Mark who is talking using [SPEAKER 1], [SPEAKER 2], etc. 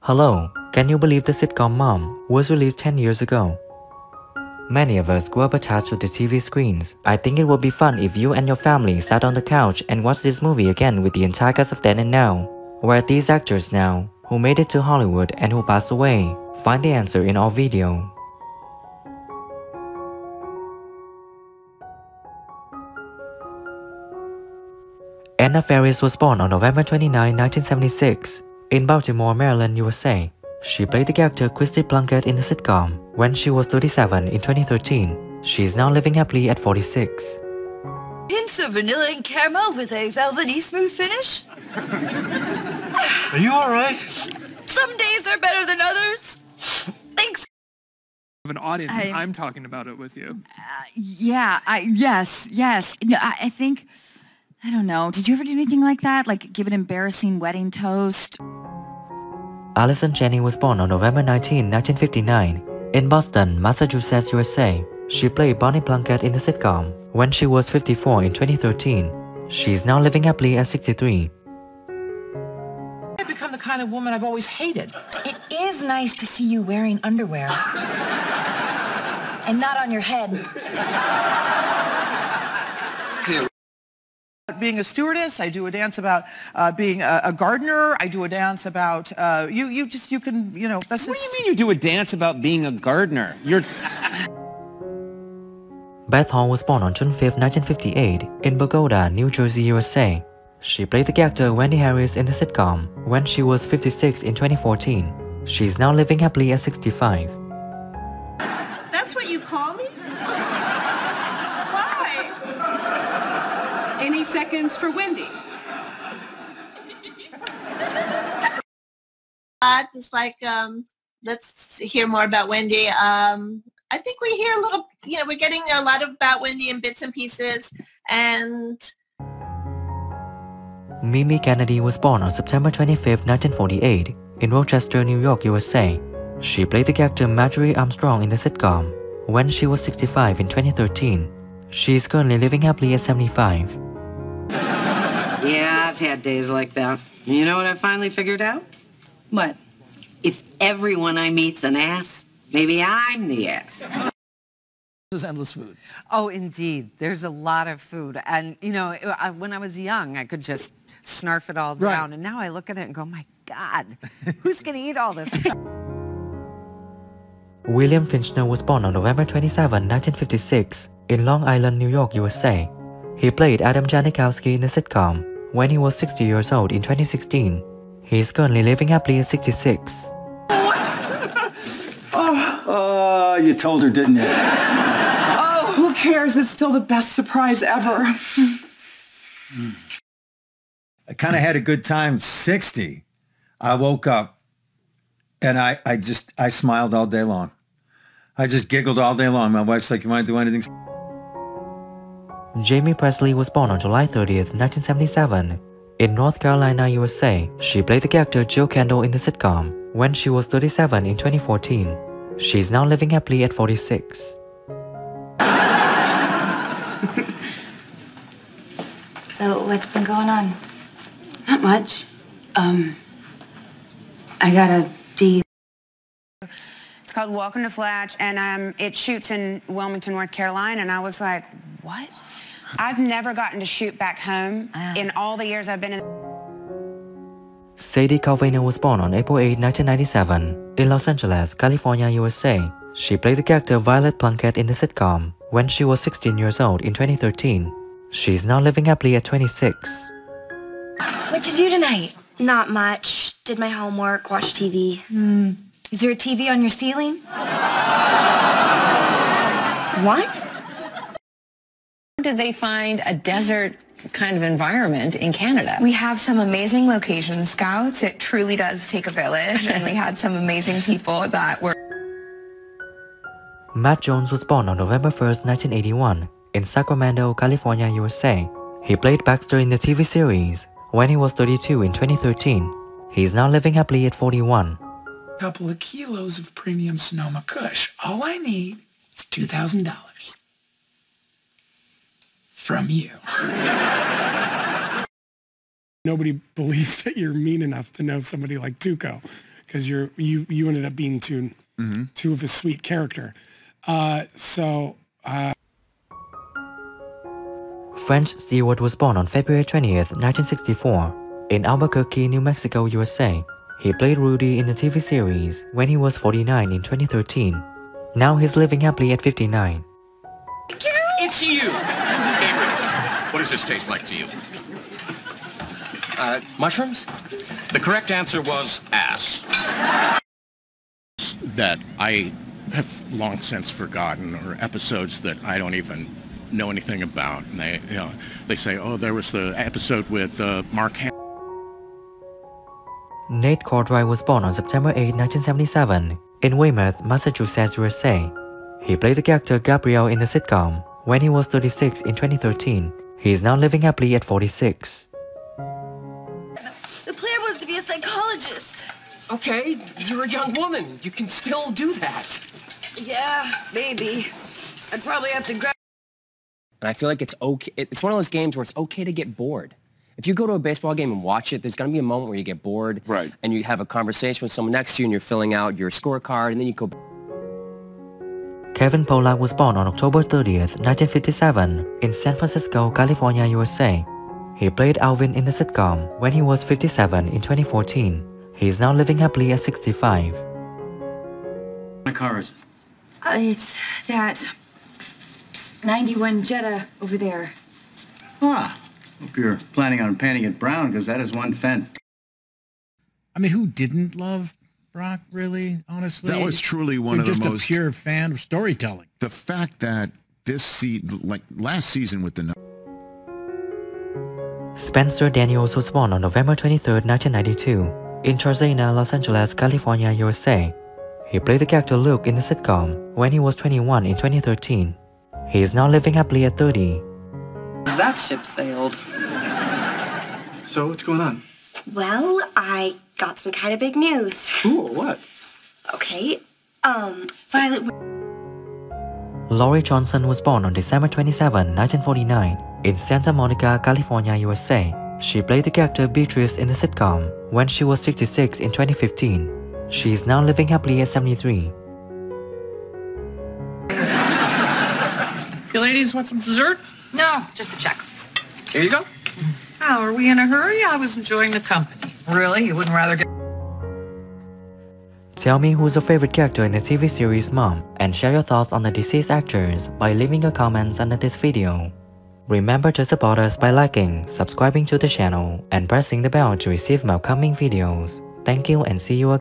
[SPEAKER 1] Hello, can you believe the sitcom Mom was released 10 years ago? Many of us grew up attached to the TV screens. I think it would be fun if you and your family sat on the couch and watched this movie again with the entire cast of then and now. Where are these actors now, who made it to Hollywood and who passed away? Find the answer in our video. Anna Faris was born on November 29, 1976, in Baltimore, Maryland, USA. She played the character Christy Plunkett in the sitcom when she was 37 in 2013. She is now living happily at 46.
[SPEAKER 2] Hints of vanilla and caramel with a velvety smooth finish?
[SPEAKER 3] Are you all right?
[SPEAKER 2] Some days are better than others. Thanks.
[SPEAKER 4] Of an audience, and
[SPEAKER 5] I-
[SPEAKER 4] I'm talking about it with you.
[SPEAKER 5] Uh, yeah, I yes, yes. No, I, I think I don't know. Did you ever do anything like that? Like give an embarrassing wedding toast?
[SPEAKER 1] Allison Janney was born on November 19, 1959, in Boston, Massachusetts, USA. She played Bonnie Plunkett in the sitcom when she was 54 in 2013. She is now living happily at 63.
[SPEAKER 6] I've become the kind of woman I've always hated.
[SPEAKER 7] It is nice to see you wearing underwear. and not on your head.
[SPEAKER 6] Being a stewardess, I do a dance about uh, being a, a gardener. I do a dance about uh, you. You just you can you know. That's
[SPEAKER 8] What do you mean you do a dance about being a gardener? You're
[SPEAKER 1] Beth Hall was born on June 5, 1958, in Bogota, New Jersey, USA. She played the character Wendy Harris in the sitcom when she was 56 in 2014. She is now living happily at 65.
[SPEAKER 9] Seconds for Wendy?
[SPEAKER 10] Uh, just like um, let's hear more about Wendy. Um, I think we hear a little, you know, we're getting a lot about Wendy in bits and pieces, and
[SPEAKER 1] Mimi Kennedy was born on September 25, 1948, in Rochester, New York, USA. She played the character Marjorie Armstrong in the sitcom when she was 65 in 2013. She is currently living happily at 75.
[SPEAKER 11] Yeah, I've had days like that. You know what I finally figured out?
[SPEAKER 9] What?
[SPEAKER 11] If everyone I meet's an ass, maybe I'm the ass.
[SPEAKER 3] This is endless food.
[SPEAKER 12] Oh, indeed. There's a lot of food. And, you know, I, when I was young, I could just snarf it all
[SPEAKER 3] Right.
[SPEAKER 12] down. And now I look at it and go, my God, who's going to eat all this?
[SPEAKER 1] William Fichtner was born on November 27, 1956, in Long Island, New York, USA. He played Adam Janikowski in the sitcom when he was 60 years old in 2016. He is currently living happily at 66.
[SPEAKER 3] Oh, you told her, didn't you?
[SPEAKER 6] oh, who cares? It's still the best surprise ever.
[SPEAKER 3] I kind of had a good time. 60. I woke up and I, I just, I smiled all day long. I just giggled all day long. My wife's like, you want to do anything?
[SPEAKER 1] Jaime Pressly was born on July 30th, 1977, in North Carolina, USA. She played the character Jill Kendall in the sitcom when she was 37 in 2014. She is now living happily at 46.
[SPEAKER 7] So what's been going on?
[SPEAKER 9] Not much. Um, I got a D.
[SPEAKER 12] It's called Welcome to Flatch, and um, it shoots in Wilmington, North Carolina. And I was like, what? I've never gotten to shoot back home in all the years I've been in.
[SPEAKER 1] Sadie Calvano was born on April 8, 1997, in Los Angeles, California, USA. She played the character Violet Plunkett in the sitcom when she was 16 years old in 2013. She is now living happily at 26.
[SPEAKER 7] What'd you do tonight? Not much. Did my homework, watched TV. Hmm. Is there a TV on your ceiling? what?
[SPEAKER 12] Did they find a desert kind of environment in Canada?
[SPEAKER 13] We have some amazing location scouts. It truly does take a village, and we had some amazing people that were.
[SPEAKER 1] Matt Jones was born on November 1st, 1981, in Sacramento, California, USA. He played Baxter in the TV series when he was 32 in 2013. He is now living happily at 41.
[SPEAKER 14] A couple of kilos of premium Sonoma Kush. All I need is $2,000 from you.
[SPEAKER 15] Nobody believes that you're mean enough to know somebody like Tuco because you're you you ended up being too too of a sweet character. Uh, so. Uh,
[SPEAKER 1] French Stewart was born on February 20th, 1964, in Albuquerque, New Mexico, USA. He played Rudy in the TV series when he was 49 in 2013. Now he's living happily at 59.
[SPEAKER 16] It's you! What does this taste like to you? Uh, mushrooms? The correct answer was ass.
[SPEAKER 17] that I have long since forgotten, or episodes that I don't even know anything about. And they, you know, they say, oh, there was the episode with uh, Mark Hamill.
[SPEAKER 1] Nate Corddry was born on September 8, 1977, in Weymouth, Massachusetts, USA. He played the character Gabriel in the sitcom when he was 36 in 2013. He is now living happily at 46.
[SPEAKER 2] The plan was to be a psychologist.
[SPEAKER 16] Okay, you're a young woman. You can still do that.
[SPEAKER 2] Yeah, maybe. I'd probably have to grab.
[SPEAKER 18] And I feel like it's okay. It's one of those games where it's okay to get bored. If you go to a baseball game and watch it, there's going to be a moment where you get bored. Right. And you have a conversation with someone next to you and you're filling out your scorecard and then you go.
[SPEAKER 1] Kevin Pollak was born on October 30th, 1957, in San Francisco, California, USA. He played Alvin in the sitcom when he was 57 in 2014. He is now living happily at 65.
[SPEAKER 19] My car is.
[SPEAKER 20] Uh, it's that 91 Jetta over there.
[SPEAKER 19] Ah, hope you're planning on painting it brown because that is one fent.
[SPEAKER 21] I mean, who didn't love Brock, really, honestly?
[SPEAKER 22] That was truly one
[SPEAKER 21] You're
[SPEAKER 22] of the
[SPEAKER 21] just
[SPEAKER 22] most-
[SPEAKER 21] a pure fan of storytelling.
[SPEAKER 22] The fact that this se- like last season with the
[SPEAKER 1] Spencer Daniels was born on November 23, 1992, in Tarzana, Los Angeles, California, USA. He played the character Luke in the sitcom when he was 21 in 2013. He is now living happily at 30.
[SPEAKER 23] That ship sailed.
[SPEAKER 19] So what's going on?
[SPEAKER 7] Well, I got some kind of big news.
[SPEAKER 19] Cool, what?
[SPEAKER 7] Okay, um, Violet.
[SPEAKER 1] Lauri Johnson was born on December 27, 1949, in Santa Monica, California, USA. She played the character Beatrice in the sitcom when she was 66 in 2015. She is now living happily at 73.
[SPEAKER 16] You ladies want some dessert?
[SPEAKER 9] No, just a check.
[SPEAKER 16] Here you go.
[SPEAKER 9] Oh, are we in a hurry? I was enjoying the company. Really? You wouldn't rather get...
[SPEAKER 1] Tell me who's your favorite character in the TV series Mom and share your thoughts on the deceased actors by leaving your comments under this video. Remember to support us by liking, subscribing to the channel, and pressing the bell to receive my upcoming videos. Thank you and see you again.